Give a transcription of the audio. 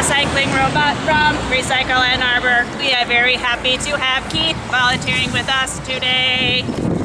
recycling robot from Recycle Ann Arbor. We are very happy to have Keith volunteering with us today.